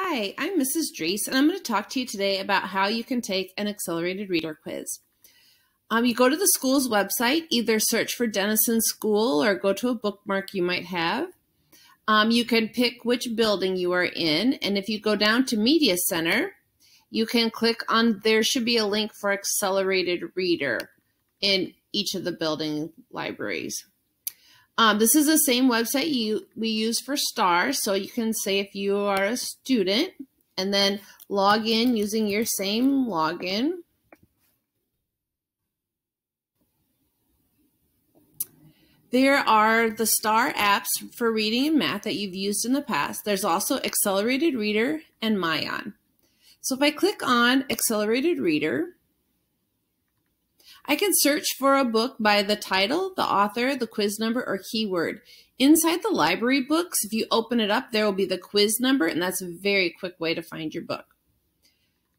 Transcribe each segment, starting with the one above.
Hi, I'm Mrs. Drees, and I'm going to talk to you today about how you can take an accelerated reader quiz. Um, you go to the school's website, either search for Denison School or go to a bookmark you might have. Um, you can pick which building you are in, and if you go down to Media Center, you can click on there should be a link for accelerated reader in each of the building libraries. Um, this is the same website you we use for STAR. So you can say if you are a student and then log in using your same login. There are the STAR apps for reading and math that you've used in the past. There's also Accelerated Reader and Myon. So if I click on Accelerated Reader, I can search for a book by the title, the author, the quiz number, or keyword. Inside the library books, if you open it up, there will be the quiz number, and that's a very quick way to find your book.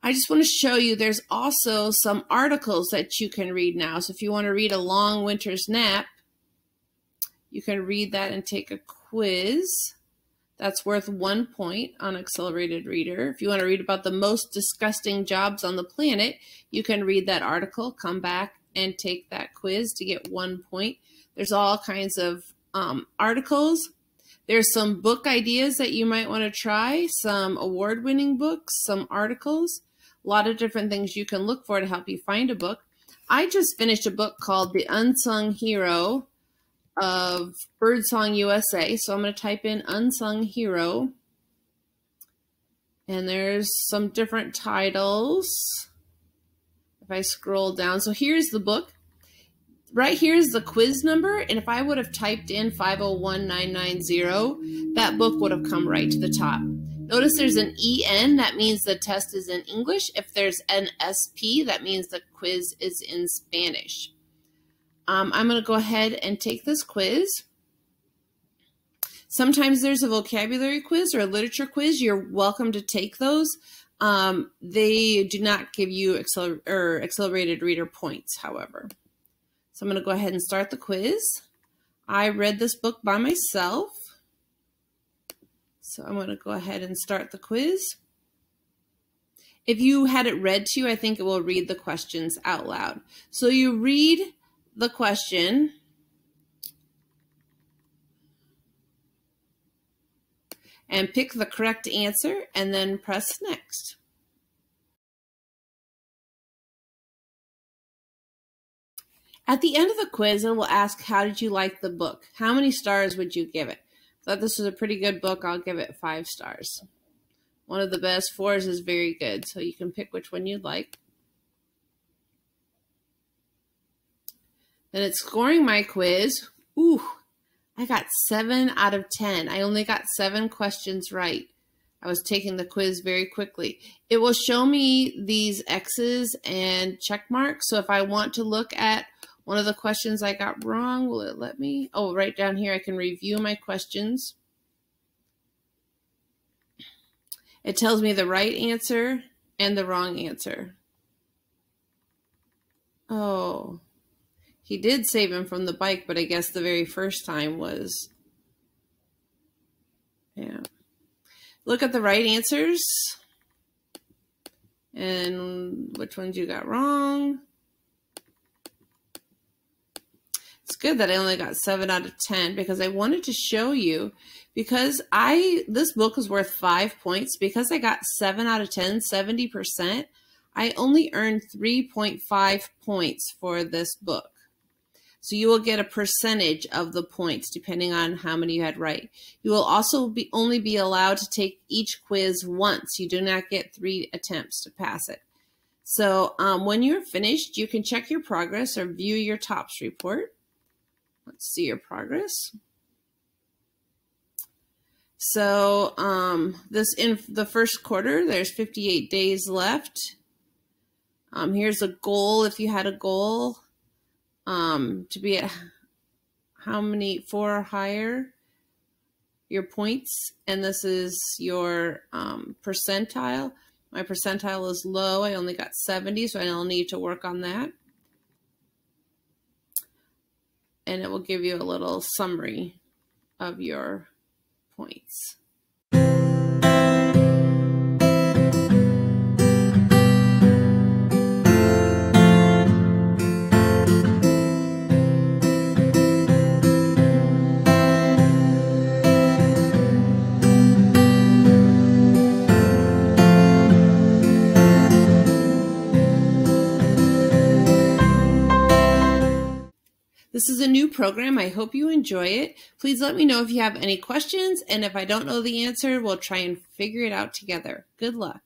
I just want to show you there's also some articles that you can read now. So if you want to read A Long Winter's Nap, you can read that and take a quiz. That's worth one point on Accelerated Reader. If you want to read about the most disgusting jobs on the planet, you can read that article, come back, and take that quiz to get one point. There's all kinds of um, articles. There's some book ideas that you might want to try, some award winning books, some articles, a lot of different things you can look for to help you find a book. I just finished a book called The Unsung Hero of Birdsong USA. So I'm going to type in Unsung Hero. And there's some different titles if I scroll down, so here's the book. Right here is the quiz number, and if I would have typed in 501990, that book would have come right to the top. Notice there's an EN, that means the test is in English. If there's an SP, that means the quiz is in Spanish. Um, I'm going to go ahead and take this quiz. Sometimes there's a vocabulary quiz or a literature quiz. You're welcome to take those. Um, they do not give you acceler or accelerated reader points, however. So I'm going to go ahead and start the quiz. I read this book by myself. So I'm going to go ahead and start the quiz. If you had it read to you, I think it will read the questions out loud. So you read the question. And pick the correct answer and then press next. At the end of the quiz, it will ask, how did you like the book? How many stars would you give it? Thought this was a pretty good book. I'll give it five stars. One of the best fours is very good, so you can pick which one you'd like. Then it's scoring my quiz. Ooh, I got seven out of 10. I only got seven questions right. I was taking the quiz very quickly. It will show me these X's and check marks. So if I want to look at one of the questions I got wrong, will it let me? Oh, right down here, I can review my questions. It tells me the right answer and the wrong answer. Oh, he did save him from the bike, but I guess the very first time was. Yeah. Look at the right answers and which ones you got wrong. It's good that I only got 7 out of 10 because I wanted to show you because I this book is worth 5 points because I got 7 out of 10, 70%. I only earned 3.5 points for this book. So you will get a percentage of the points depending on how many you had right. You will also be only be allowed to take each quiz once. You do not get three attempts to pass it. So um, when you're finished, you can check your progress or view your TOPS report. Let's see your progress. So um, this in the first quarter, there's 58 days left. Um, here's a goal if you had a goal um, to be at how many, four or higher, your points. And this is your um, percentile. My percentile is low. I only got 70, so I'll need to work on that. And it will give you a little summary of your points. This is a new program. I hope you enjoy it. Please let me know if you have any questions, and if I don't know the answer, we'll try and figure it out together. Good luck.